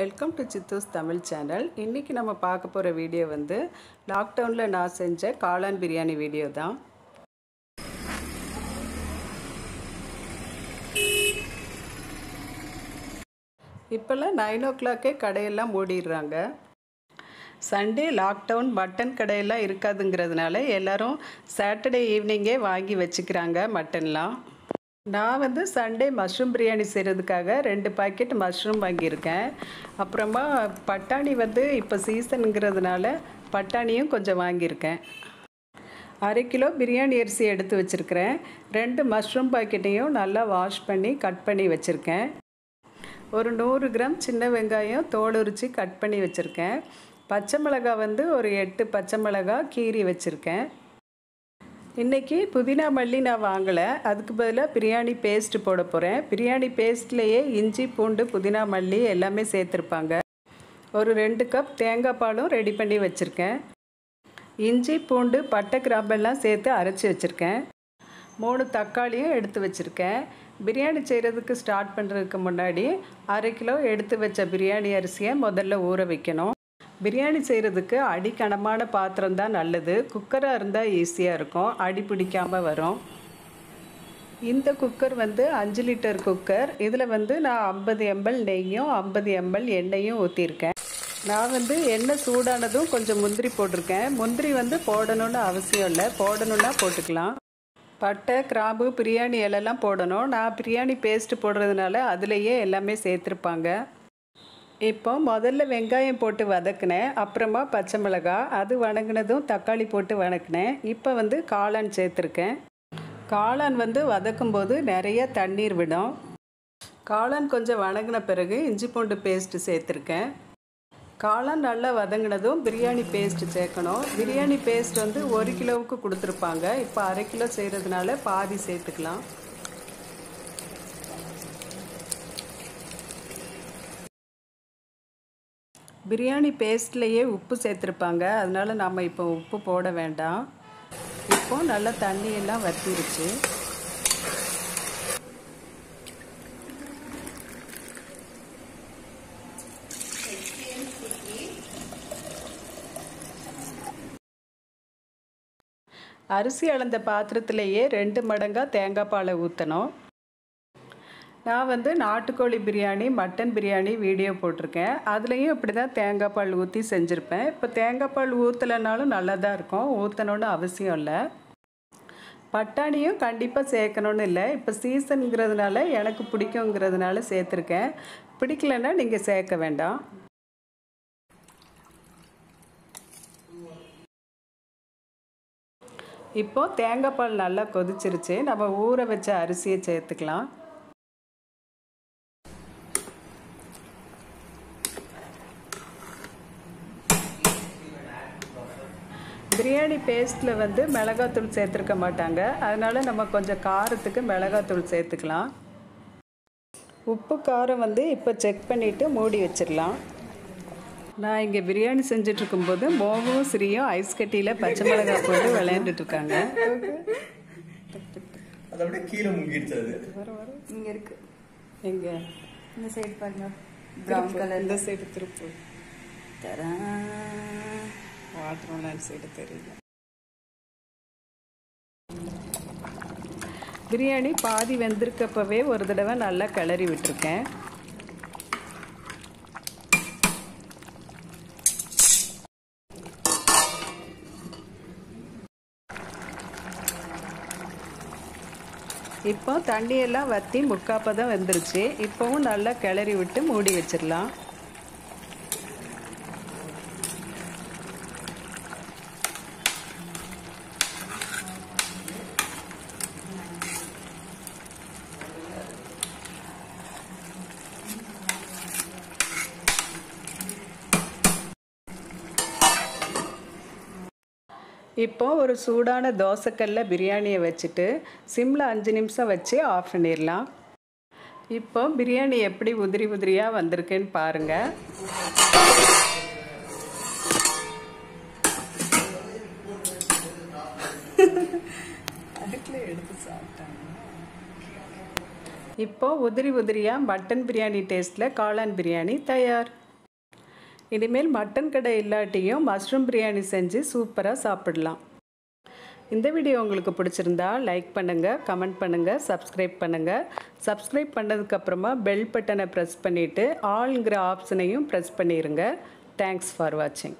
Welcome to Chithu's Tamil channel இன்றைக்கி நம்ம பார்க்க போகிற வீடியோ வந்து லாக்டவுனில் நான் செஞ்ச காளான் பிரியாணி வீடியோ தான். இப்போல்லாம் நைன் ஓ கிளாக்கே கடையெல்லாம் மூடிடுறாங்க. சண்டே லாக்டவுன் மட்டன் கடையெல்லாம் இருக்காதுங்கிறதுனால எல்லாரும் சாட்டர்டே ஈவினிங்கே வாங்கி வச்சுக்கிறாங்க மட்டன்லாம் நான் வந்து சண்டே மஷ்ரூம் பிரியாணி செய்கிறதுக்காக ரெண்டு பாக்கெட் மஷ்ரூம் வாங்கியிருக்கேன். அப்புறமா பட்டாணி வந்து இப்போ சீசனுங்கிறதுனால பட்டாணியும் கொஞ்சம் வாங்கியிருக்கேன். அரை கிலோ பிரியாணி அரிசி எடுத்து வச்சுருக்கிறேன். ரெண்டு மஷ்ரூம் பாக்கெட்டையும் நல்லா வாஷ் பண்ணி கட் பண்ணி வச்சுருக்கேன். ஒரு நூறு கிராம் சின்ன வெங்காயம் தோல் உரித்து கட் பண்ணி வச்சுருக்கேன். பச்சை மிளகா வந்து ஒரு எட்டு பச்சை மிளகா கீறி வச்சுருக்கேன். இன்றைக்கி புதினா மல்லி நான் வாங்கலை. அதுக்கு பதிலாக பிரியாணி பேஸ்ட்டு போட போகிறேன் பிரியாணி பேஸ்ட்லேயே இஞ்சி பூண்டு புதினா மல்லி எல்லாமே சேர்த்துருப்பாங்க. ஒரு ரெண்டு கப் தேங்காய் பாலும் ரெடி பண்ணி வச்சுருக்கேன். இஞ்சி பூண்டு பட்டை கிராம்பெல்லாம் சேர்த்து அரைச்சி வச்சுருக்கேன். மூணு தக்காளியும் எடுத்து வச்சுருக்கேன். பிரியாணி செய்கிறதுக்கு ஸ்டார்ட் பண்ணுறதுக்கு முன்னாடி அரை கிலோ எடுத்து வச்ச பிரியாணி அரிசியை முதல்ல ஊற வைக்கணும். பிரியாணி செய்கிறதுக்கு அடிக்கனமான பாத்திரம் தான் நல்லது. குக்கராக இருந்தால் ஈஸியாக இருக்கும். அடி பிடிக்காமல் வரும். இந்த குக்கர் வந்து அஞ்சு லிட்டர் குக்கர். இதில் வந்து நான் ஐம்பது எம்எல் நெய்யும் ஐம்பது எம்எல் எண்ணெயும் ஊற்றிருக்கேன் நான் வந்து எண்ணெய் சூடானதும் கொஞ்சம் முந்திரி போட்டிருக்கேன். முந்திரி வந்து போடணும்னு அவசியம் இல்லை. போடணுன்னா போட்டுக்கலாம். பட்டை கிராம்பு பிரியாணி இலெல்லாம் போடணும். நான் பிரியாணி பேஸ்ட்டு போடுறதுனால அதுலேயே எல்லாமே சேர்த்துருப்பாங்க. இப்போ முதல்ல வெங்காயம் போட்டு வதக்கினேன். அப்புறமா பச்சை மிளகாய் அது வணங்கினதும் தக்காளி போட்டு வணக்கினேன். இப்போ வந்து காளான் சேர்த்துருக்கேன். காளான் வந்து வதக்கும்போது நிறைய தண்ணீர் விடும். காளான் கொஞ்சம் வணங்கின பிறகு இஞ்சி பூண்டு பேஸ்ட்டு சேர்த்துருக்கேன். காளான் நல்லா வதங்கினதும் பிரியாணி பேஸ்ட் சேர்க்கணும். பிரியாணி பேஸ்ட் வந்து ஒரு கிலோவுக்கு கொடுத்துருப்பாங்க. இப்போ அரை கிலோ செய்கிறதுனால பாதி சேர்த்துக்கலாம். பிரியாணி பேஸ்ட்லேயே உப்பு சேர்த்துருப்பாங்க. அதனால் நம்ம இப்போ உப்பு போட வேண்டாம். இப்போ நல்லா தண்ணியெல்லாம் வத்திருச்சு. அரிசி அளந்த பாத்திரத்திலேயே ரெண்டு மடங்காக தேங்காய் பாலை ஊற்றணும் நான் வந்து நாட்டுக்கோழி பிரியாணி மட்டன் பிரியாணி வீடியோ போட்டிருக்கேன். அதுலேயும் இப்படி தான் தேங்காய் பால் ஊற்றி செஞ்சுருப்பேன். இப்போ தேங்காய் பால் ஊற்றலைனாலும் நல்லா தான் இருக்கும். ஊற்றணுன்னு அவசியம் இல்லை. பட்டாணியும் கண்டிப்பாக சேர்க்கணுன்னு இல்லை. இப்போ சீசனுங்கிறதுனால எனக்கு பிடிக்குங்கிறதுனால சேர்த்துருக்கேன். பிடிக்கலன்னா நீங்கள் சேர்க்க வேண்டாம். இப்போது தேங்காய் பால் நல்லா கொதிச்சிருச்சு. நம்ம ஊற வச்ச அரிசியை சேர்த்துக்கலாம். பிரியாணி பேஸ்ட்டில் வந்து மிளகாத்தூள் சேர்த்துருக்க மாட்டாங்க. அதனால் நம்ம கொஞ்சம் காரத்துக்கு மிளகாத்தூள் சேர்த்துக்கலாம். உப்பு காரம் வந்து இப்போ செக் பண்ணிவிட்டு மூடி வச்சிடலாம். நான் இங்கே பிரியாணி செஞ்சிட்ருக்கும்போது மோகவும் சிரியும் ஐஸ் கட்டியில் பச்சை மிளகாய் போட்டு விளையாண்டுட்டு இருக்காங்க அது அப்படியே கீழே முங்கிடுச்சு அது. இங்க இருக்கு. எங்கே? இந்த சைடு பாருங்க. ப்ரௌன் கலர் இந்த சைடு திருப்பு. தரேன் வாட்டர்மெலன் சைடு தெரியல. பிரியாணி பாதி வெந்திருக்கப்பவே ஒரு தடவை நல்லா கிளறி விட்டுருக்கேன். இப்போ தண்ணியெல்லாம் வற்றி முக்காப்பதம் வெந்துருச்சு. இப்போவும் நல்லா கிளறி விட்டு மூடி வச்சிடலாம். இப்போ ஒரு சூடான தோசைக்கல்ல பிரியாணியை வச்சுட்டு சிம்மில் அஞ்சு நிமிஷம் வச்சு ஆஃப் பண்ணிடலாம். இப்போ பிரியாணி எப்படி உதிரி உதிரியாக வந்திருக்குன்னு பாருங்கள் எடுத்து சாப்பிட்டாங்க இப்போ உதிரி உதிரியாக மட்டன் பிரியாணி டேஸ்ட்டில் காளான் பிரியாணி தயார். இனிமேல் மட்டன் கடை இல்லாட்டியும் மஷ்ரூம் பிரியாணி செஞ்சு சூப்பராக சாப்பிடலாம். இந்த வீடியோ உங்களுக்கு பிடிச்சிருந்தா லைக் பண்ணுங்கள் கமெண்ட் பண்ணுங்கள் சப்ஸ்கிரைப் பண்ணுங்கள் சப்ஸ்கிரைப் பண்ணதுக்கப்புறமா பெல் பட்டனை ப்ரெஸ் பண்ணிவிட்டு ஆளுங்கிற ஆப்ஷனையும் ப்ரெஸ் பண்ணிடுங்க தேங்க்ஸ் ஃபார் வாட்சிங்